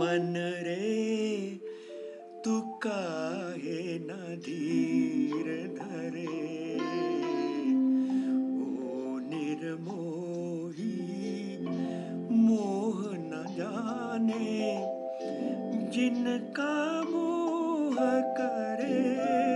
मन रे, तू काहे न धीर धरे? ओ निर्मोही, मोह न जाने जिनका मोह करे।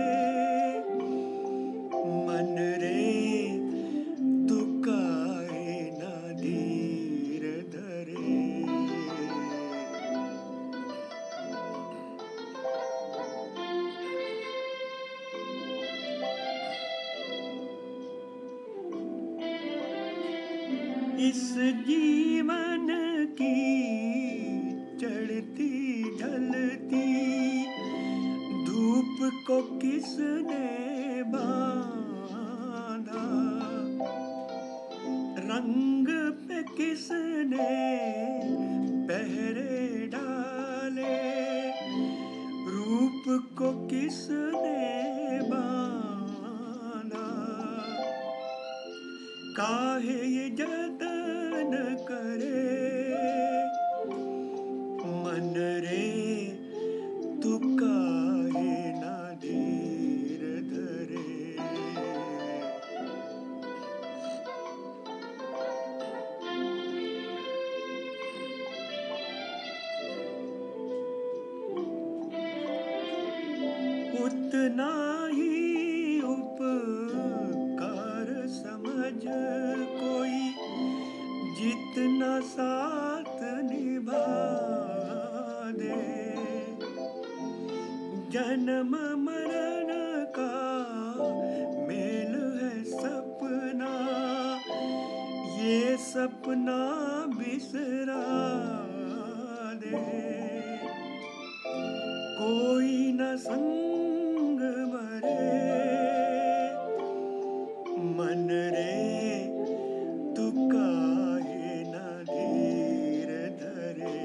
इस जीवन की चढ़ती, ढलती, धूप को किसने बांधा? रंग पे किसने पहरे डाले? रूप को किसने बांधा? काहे ये जतन करे? मन रे तू काहे ना धीर धरे? उतना ही उपकार समझ कोई जितना साथ निभा दे जन्म मरण का मेल है सपना, ये सपना बिसरा दे। कोई न संग मरे। मन रे तू काहे न धीर धरे?